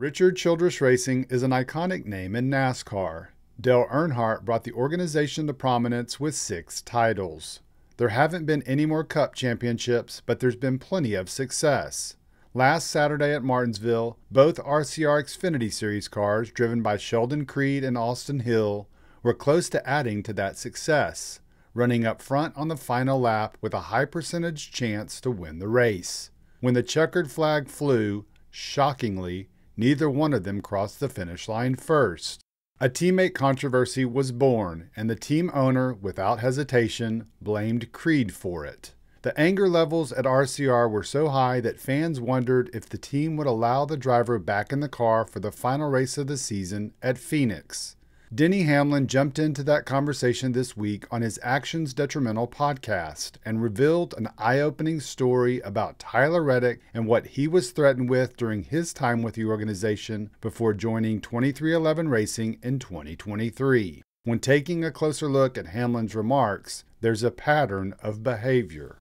Richard Childress Racing is an iconic name in NASCAR. Dale Earnhardt brought the organization to prominence with six titles. There haven't been any more Cup championships, but there's been plenty of success. Last Saturday at Martinsville, both RCR Xfinity Series cars, driven by Sheldon Creed and Austin Hill, were close to adding to that success, running up front on the final lap with a high percentage chance to win the race. When the checkered flag flew, shockingly, neither one of them crossed the finish line first. A teammate controversy was born, and the team owner, without hesitation, blamed Creed for it. The anger levels at RCR were so high that fans wondered if the team would allow the driver back in the car for the final race of the season at Phoenix. Denny Hamlin jumped into that conversation this week on his Actions Detrimental podcast and revealed an eye opening story about Tyler Reddick and what he was threatened with during his time with the organization before joining 23XI Racing in 2023. When taking a closer look at Hamlin's remarks, there's a pattern of behavior.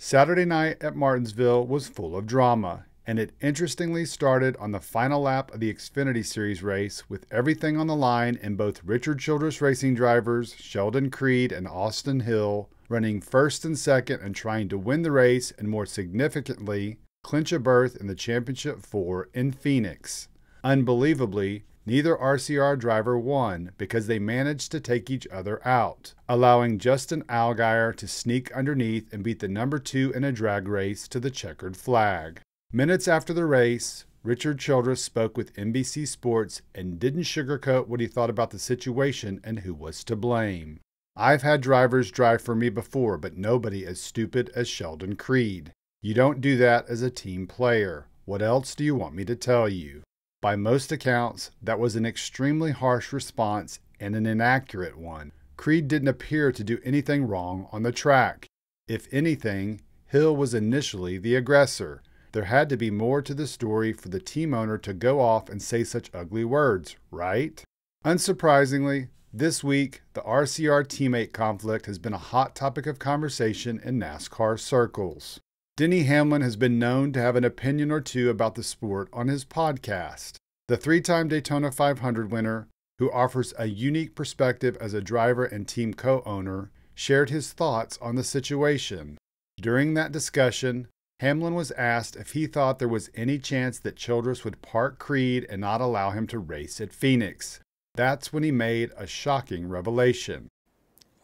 Saturday night at Martinsville was full of drama, and it interestingly started on the final lap of the Xfinity Series race with everything on the line and both Richard Childress racing drivers, Sheldon Creed and Austin Hill, running first and second and trying to win the race and more significantly, clinch a berth in the championship four in Phoenix. Unbelievably, Neither RCR driver won because they managed to take each other out, allowing Justin Allgaier to sneak underneath and beat the number two in a drag race to the checkered flag. Minutes after the race, Richard Childress spoke with NBC Sports and didn't sugarcoat what he thought about the situation and who was to blame. I've had drivers drive for me before, but nobody as stupid as Sheldon Creed. You don't do that as a team player. What else do you want me to tell you? By most accounts, that was an extremely harsh response and an inaccurate one. Creed didn't appear to do anything wrong on the track. If anything, Hill was initially the aggressor. There had to be more to the story for the team owner to go off and say such ugly words, right? Unsurprisingly, this week, the RCR teammate conflict has been a hot topic of conversation in NASCAR circles. Denny Hamlin has been known to have an opinion or two about the sport on his podcast. The three time Daytona 500 winner, who offers a unique perspective as a driver and team co owner, shared his thoughts on the situation. During that discussion, Hamlin was asked if he thought there was any chance that Childress would park Creed and not allow him to race at Phoenix. That's when he made a shocking revelation.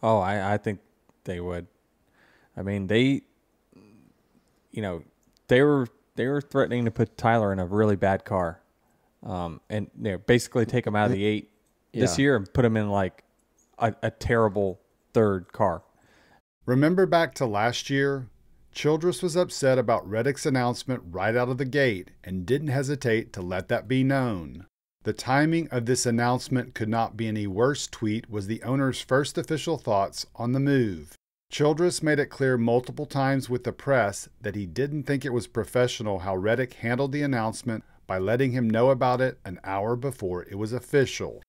Oh, I, I think they would. I mean, they you know, they were they were threatening to put Tyler in a really bad car, um, and you know, basically take him out of the eight yeah. this year and put him in like a, a terrible third car. Remember back to last year, Childress was upset about Reddick's announcement right out of the gate and didn't hesitate to let that be known. The timing of this announcement could not be any worse, tweet was the owner's first official thoughts on the move. Childress made it clear multiple times with the press that he didn't think it was professional how Reddick handled the announcement by letting him know about it an hour before it was official.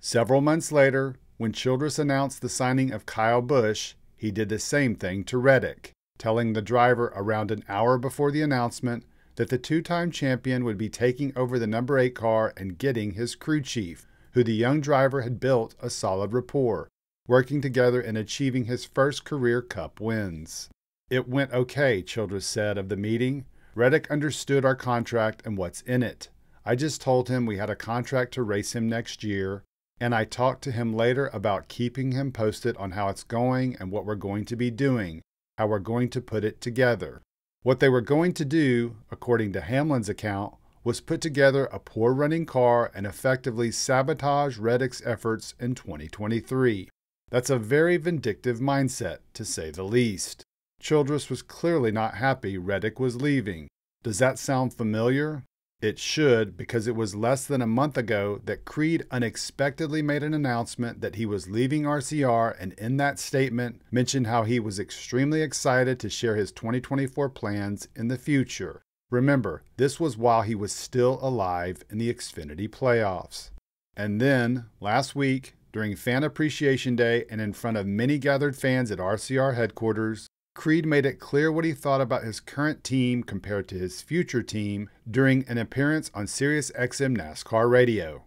Several months later, when Childress announced the signing of Kyle Busch, he did the same thing to Reddick, telling the driver around an hour before the announcement that the two time champion would be taking over the number 8 car and getting his crew chief, who the young driver had built a solid rapport working together and achieving his first career cup wins. It went okay, Childress said of the meeting. Reddick understood our contract and what's in it. I just told him we had a contract to race him next year, and I talked to him later about keeping him posted on how it's going and what we're going to be doing, how we're going to put it together. What they were going to do, according to Hamlin's account, was put together a poor running car and effectively sabotage Reddick's efforts in 2023. That's a very vindictive mindset, to say the least. Childress was clearly not happy Reddick was leaving. Does that sound familiar? It should, because it was less than a month ago that Creed unexpectedly made an announcement that he was leaving RCR and in that statement mentioned how he was extremely excited to share his 2024 plans in the future. Remember, this was while he was still alive in the Xfinity playoffs. And then, last week, During Fan Appreciation Day and in front of many gathered fans at RCR headquarters, Creed made it clear what he thought about his current team compared to his future team during an appearance on Sirius XM NASCAR radio.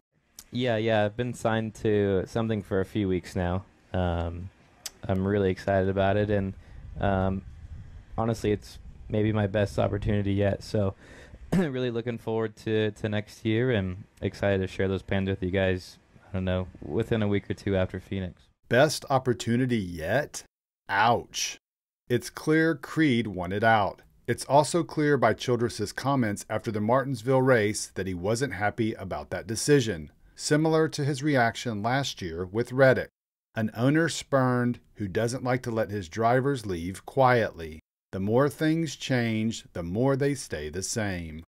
Yeah, yeah, I've been signed to something for a few weeks now. Um, I'm really excited about it, and um, honestly, it's maybe my best opportunity yet. So, really looking forward to, to next year and excited to share those plans with you guys. I don't know, within a week or two after Phoenix. Best opportunity yet? Ouch. It's clear Creed wanted out. It's also clear by Childress's comments after the Martinsville race that he wasn't happy about that decision, similar to his reaction last year with Reddick, an owner spurned who doesn't like to let his drivers leave quietly. The more things change, the more they stay the same.